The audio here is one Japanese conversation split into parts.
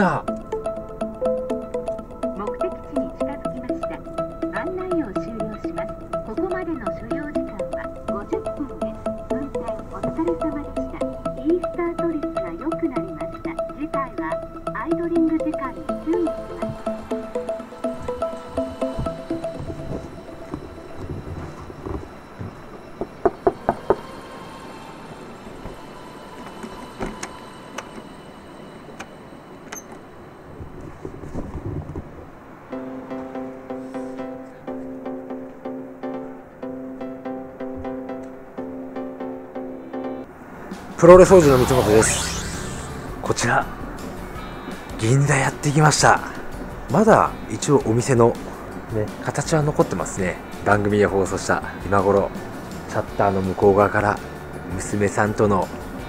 った。プロレス掃除の三本です。こちら銀座やってきました。まだ一応お店の、ね、形は残ってますね。番組で放送した今頃シャッターの向こう側から娘さんとの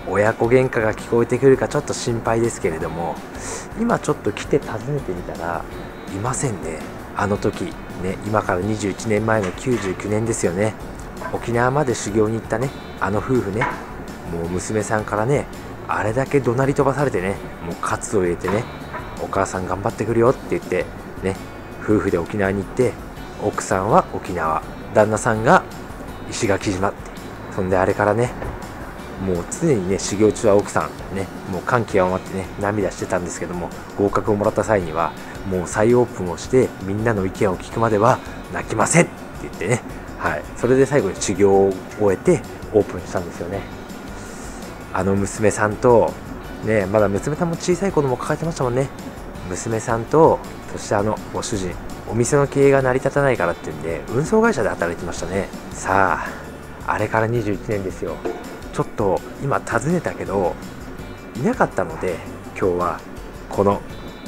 親子喧嘩が聞こえてくるかちょっと心配ですけれども今ちょっと来て訪ねてみたらいませんね。あの時ね今から21年前の99年ですよね。沖縄まで修行に行ったね。あの夫婦ね。もう娘さんからねあれだけ怒鳴り飛ばされてねもう喝を入れてねお母さん頑張ってくるよって言ってね夫婦で沖縄に行って奥さんは沖縄旦那さんが石垣島ってそんであれからねもう常にね修行中は奥さんねもう感極まってね涙してたんですけども合格をもらった際にはもう再オープンをしてみんなの意見を聞くまでは泣きませんって言ってねはい。それで最後に修行を終えてオープンしたんですよね。あの娘さんと、ね、まだ娘さんも小さい子供抱えてましたもんね。娘さんとそしてあのご主人お店の経営が成り立たないからっていうんで運送会社で働いてましたね。さああれから21年ですよ。ちょっと今訪ねたけどいなかったので今日はこの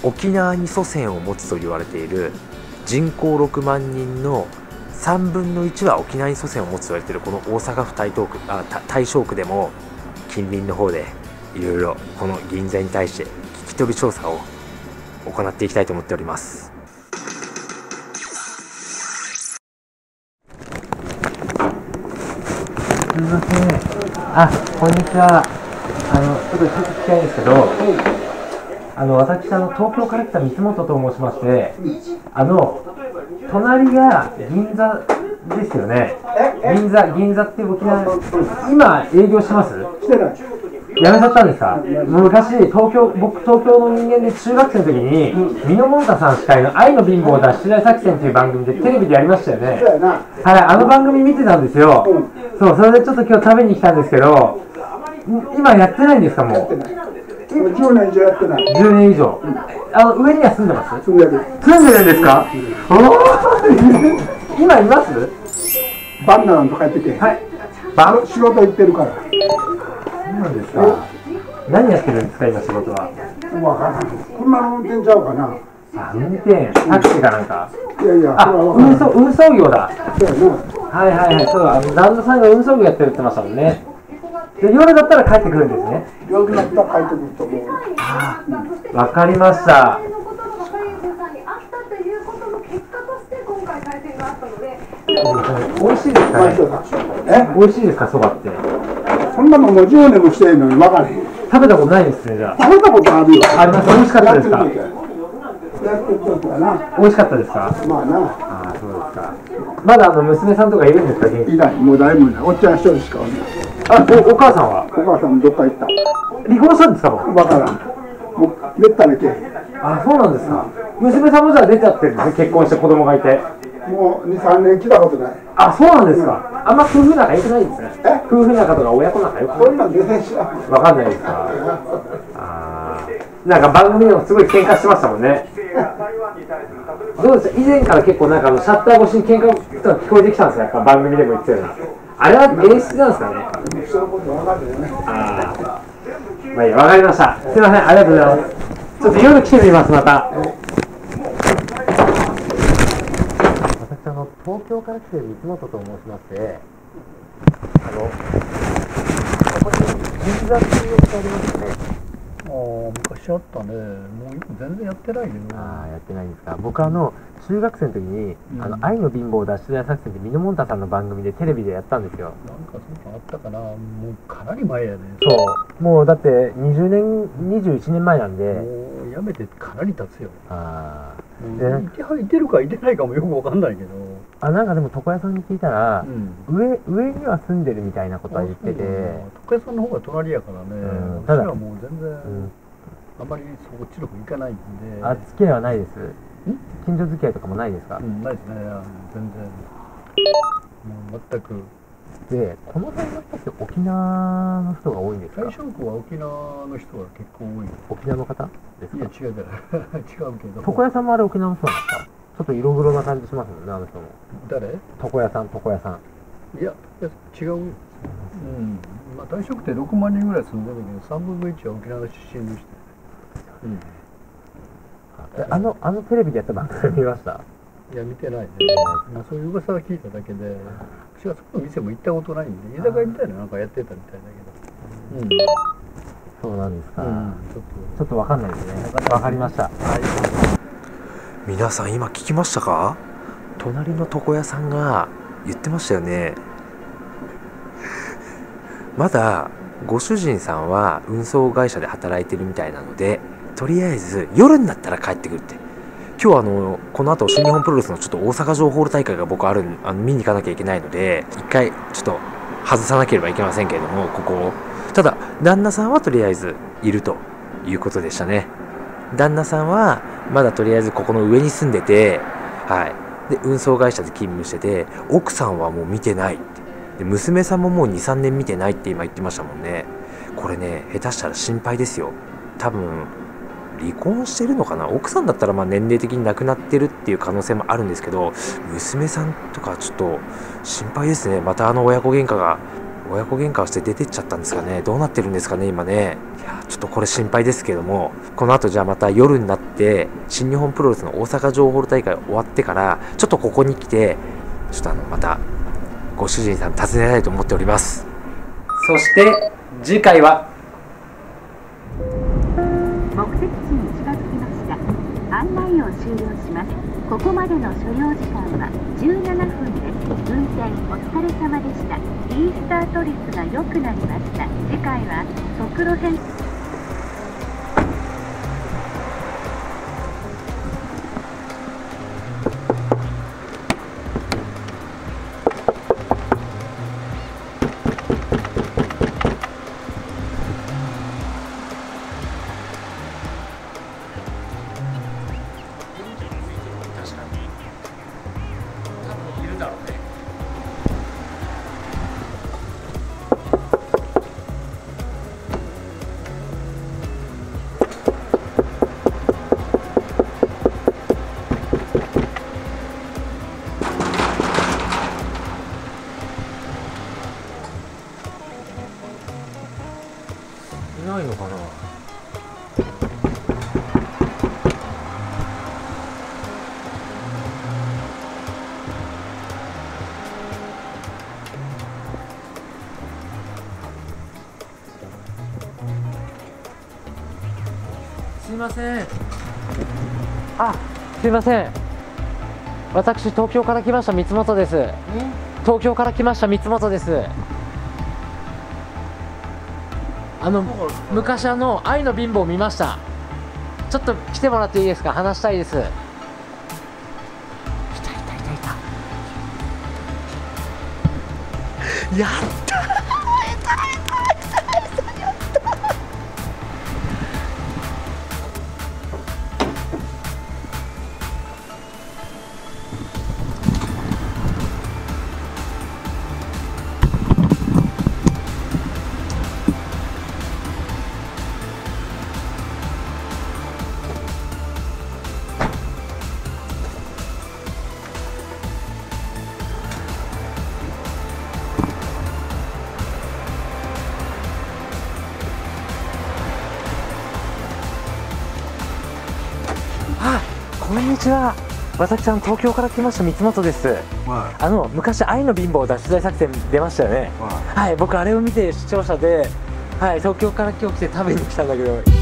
沖縄に祖先を持つと言われている人口6万人の3分の1は沖縄に祖先を持つと言われているこの大阪府台東区あ大正区でも近隣の方でいろいろこの銀座に対して聞き取り調査を行っていきたいと思っております。すみません。あこんにちは。あのちょっと一つ聞きたいんですけどあの私あの東京から来た三本と申しましてあの隣が銀座ですよね。銀座銀座っていう沖縄今営業してます？してない。やめちゃったんですか？昔東京僕東京の人間で中学生の時に美濃もんたさん司会の「愛の貧乏脱出大作戦」という番組でテレビでやりましたよね。はいあの番組見てたんですよ。そうそれでちょっと今日食べに来たんですけどん今やってないんですかもう？もう10年以上やってない。10年以上。あの上には住んでます？住んでる。住んでるんですか？おー今います？バンナなんと帰ってけ。はいバン仕事行ってるから。そうなんですか何やってるんですか今仕事は？わからん。車の運転ちゃうかな。あ運転タクシーかなんかいやいや、あ。運送運送業だそうやな。はいはいはいそうあの旦那さんが運送業やってるってましたもんねで夜だったら帰ってくるんですね夜になったら帰ってくると思う。わかりましたのことが若いユーザーにあったということの結果として今回改善があったので美味しいですかね？え美味しいですかそばって？そんなもんもう10年もしてんのに分からへん。食べたことないですねじゃあ食べたことあるよ。あります美味しかったですか？美味しかったですか？まあな。ああそうですかまだあの娘さんとかいるんですか元気いない。もう誰もいない。おっちゃん一人しかおらない。あおお母さんは？お母さんもどっか行った。離婚したんですかもう分からん。もうめったにけ。あそうなんですか娘さんもじゃあ出ちゃってるんですね結婚して子供がいてもう2、3年来たことない。あそうなんですか。あんま夫婦仲良くないですね。え？夫婦仲とか親子仲良くそんなん全然知らん。わかんないですか。あー。なんか番組でもすごい喧嘩してましたもんね。どうです以前から結構なんかあのシャッター越しに喧嘩が聞こえてきたんですか？やっぱ番組でも言ってたようなあれは演出なんですかね？あー。まあいいやわかりました。すいません。ありがとうございます。ちょっと夜来てみますまた私あの東京から来てる三本と申しましてあのここに銀座っていうお店ありますよね。ああ昔あったね。もう今全然やってないよ。ああやってないんですか。僕あの中学生の時に「うん。あの愛の貧乏脱出大作戦」ってミノモンタさんの番組でテレビでやったんですよ。なんかそういうのあったかな。もうかなり前やね。そう。もうだって20年21年前なんで。もう辞めてかなり経つよ。あもうでいてはいてるかいてないかもよくわかんないけど、あなんかでも床屋さんに聞いたらう、ん。上上には住んでるみたいなことは言ってて、徳屋さんの方が隣やからね、うん。ただ私はもう全然、うん、あまりそっちの方行かないんで。あ付き合いはないです。近所付き合いとかもないですか、うん、ないですね。全然。もう全く。でこの辺の人って沖縄の人が多いんですか？大正区は沖縄の人が結構多い。沖縄の方ですいやか違うじゃない違うけど。床屋さんもあれ沖縄の人なんですか？ちょっと色黒な感じしますもんねあの人も。誰？い床屋さん床屋さん。やいや違う。うん。まあ大正区って6万人ぐらい住んでるけど3分の1は沖縄出身の人うん。えあのあのテレビでやった番組見ました？いや見てないね、まあ、そういう噂は聞いただけで私はそこの店も行ったことないんで居酒屋みたいななんかやってたみたいだけど。そうなんですか、うん、うん、ちょっちょっとわかんないですね。わかりました。とはい皆さん今聞きましたか？隣の床屋さんが言ってましたよね。まだご主人さんは運送会社で働いてるみたいなのでとりあえず夜になったら帰ってくるって。今日はあのこの後新日本プロレスのちょっと大阪城ホール大会が僕あるあの見に行かなきゃいけないので一回ちょっと外さなければいけませんけれどもここを。ただ旦那さんはとりあえずいるということでしたね。旦那さんはまだとりあえずここの上に住んでて、はい、で運送会社で勤務してて奥さんはもう見てないって。で娘さんももう23年見てないって今言ってましたもんね。これね下手したら心配ですよ。多分離婚してるのかな？奥さんだったらまあ年齢的に亡くなってるっていう可能性もあるんですけど娘さんとかちょっと心配ですね。またあの親子喧嘩が親子喧嘩をして出てっちゃったんですかね。どうなってるんですかね今ね。いやちょっとこれ心配ですけどもこの後じゃあまた夜になって新日本プロレスの大阪城ホール大会終わってからちょっとここに来てちょっとあのまたご主人さん訪ねたいと思っております。そして次回は目的地に近づきました。案内を終了します。ここまでの所要時間は17分。運転お疲れ様でした。イースタート率が良くなりました。次回は速路編ないのかな？すいません。あすいません。私東京から来ました三本です。東京から来ました三本ですあの昔あの愛の貧乏見ました。ちょっと来てもらっていいですか？話したいです。いたいたいたい。たやっこんにちは。私あの東京から来ました。三本です。はあの昔愛の貧乏脱出大作戦出ましたよね。い。ははい僕あれを見て視聴者ではい東京から今日来て食べに来たんだけど